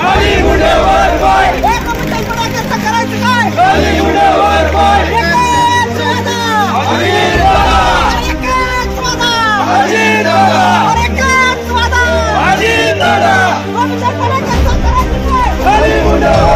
Hari Buddha!